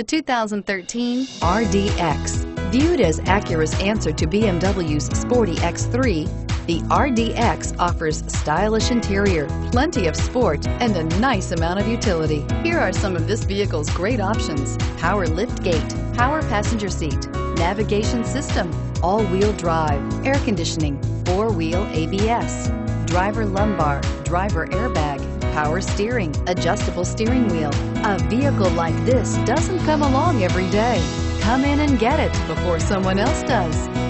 The 2013 RDX. Viewed as Acura's answer to BMW's sporty X3, the RDX offers stylish interior, plenty of sport, and a nice amount of utility. Here are some of this vehicle's great options. Power lift gate, power passenger seat, navigation system, all-wheel drive, air conditioning, four-wheel ABS, driver lumbar, driver airbag, power steering, adjustable steering wheel. A vehicle like this doesn't come along every day. Come in and get it before someone else does.